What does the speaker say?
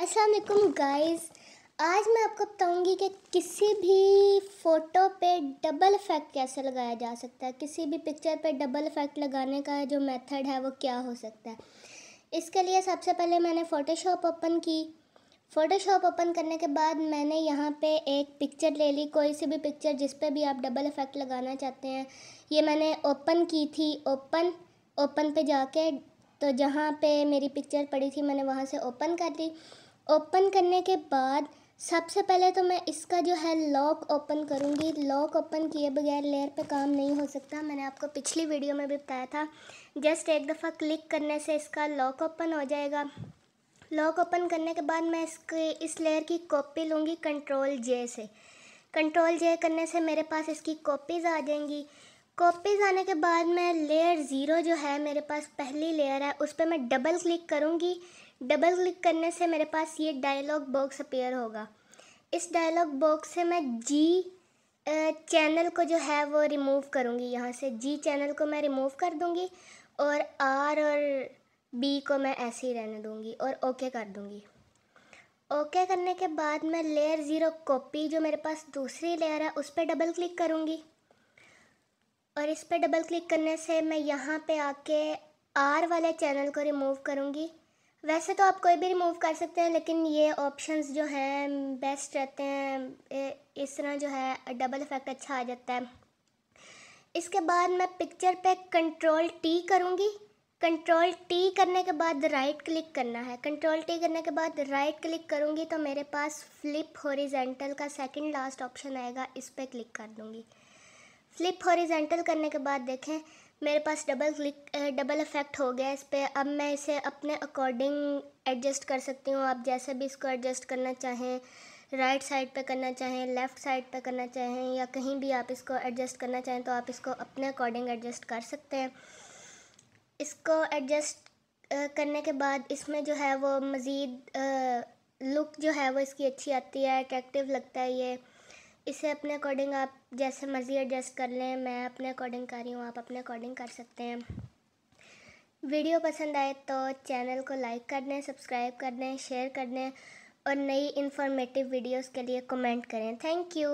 अस्सलाम वालेकुम गाइस आज मैं आपको बताऊँगी कि किसी भी फ़ोटो पे डबल इफ़ेक्ट कैसे लगाया जा सकता है। किसी भी पिक्चर पे डबल इफ़ेक्ट लगाने का जो मेथड है, वो क्या हो सकता है। इसके लिए सबसे पहले मैंने फ़ोटोशॉप ओपन की। फ़ोटोशॉप ओपन करने के बाद मैंने यहाँ पे एक पिक्चर ले ली। कोई सी भी पिक्चर जिस पे भी आप डबल इफ़ेक्ट लगाना चाहते हैं, ये मैंने ओपन की थी। ओपन ओपन पे जाके तो जहाँ पे मेरी पिक्चर पड़ी थी, मैंने वहाँ से ओपन कर ली। ओपन करने के बाद सबसे पहले तो मैं इसका जो है लॉक ओपन करूँगी। लॉक ओपन किए बगैर लेयर पे काम नहीं हो सकता। मैंने आपको पिछली वीडियो में भी बताया था। जस्ट एक दफ़ा क्लिक करने से इसका लॉक ओपन हो जाएगा। लॉक ओपन करने के बाद मैं इसके, इस लेयर की कॉपी लूँगी कंट्रोल जे से। कंट्रोल जे करने से मेरे पास इसकी कॉपीज़ आ जाएँगी। कॉपीज़ आने के बाद मैं लेयर ज़ीरो जो है, मेरे पास पहली लेयर है, उस पर मैं डबल क्लिक करूँगी। डबल क्लिक करने से मेरे पास ये डायलॉग बॉक्स अपेयर होगा। इस डायलॉग बॉक्स से मैं जी चैनल को जो है वो रिमूव करूँगी। यहाँ से जी चैनल को मैं रिमूव कर दूँगी और आर और बी को मैं ऐसे ही रहने दूँगी और ओके कर दूँगी। ओके करने के बाद मैं लेयर ज़ीरो कॉपी जो मेरे पास दूसरी लेयर है, उस पर डबल क्लिक करूँगी। और इस पर डबल क्लिक करने से मैं यहाँ पे आके आर वाले चैनल को रिमूव करूँगी। वैसे तो आप कोई भी रिमूव कर सकते हैं, लेकिन ये ऑप्शंस जो हैं बेस्ट रहते हैं। इस तरह जो है डबल इफ़ेक्ट अच्छा आ जाता है। इसके बाद मैं पिक्चर पे कंट्रोल टी करूँगी। कंट्रोल टी करने के बाद राइट क्लिक करना है। कंट्रोल टी करने के बाद राइट क्लिक करूँगी तो मेरे पास फ्लिप हॉरिजेंटल का सेकंड लास्ट ऑप्शन आएगा। इस पर क्लिक कर दूँगी। फ्लिप हॉरिजेंटल करने के बाद देखें मेरे पास डबल क्लिक डबल इफ़ेक्ट हो गया इस पर अब मैं इसे अपने अकॉर्डिंग एडजस्ट कर सकती हूँ। आप जैसे भी इसको एडजस्ट करना चाहें राइट साइड पे करना चाहें लेफ़्ट साइड पे करना चाहें, या कहीं भी आप इसको एडजस्ट करना चाहें तो आप इसको अपने अकॉर्डिंग एडजस्ट कर सकते हैं। इसको एडजस्ट करने के बाद इसमें जो है वो मज़ीद लुक जो है वो इसकी अच्छी आती है अट्रैक्टिव लगता है ये। इसे अपने अकॉर्डिंग आप जैसे मर्ज़ी एडजस्ट कर लें। मैं अपने अकॉर्डिंग कर रही हूँ, आप अपने अकॉर्डिंग कर सकते हैं। वीडियो पसंद आए तो चैनल को लाइक कर दें सब्सक्राइब कर दें शेयर कर दें और नई इन्फॉर्मेटिव वीडियोस के लिए कमेंट करें। Thank you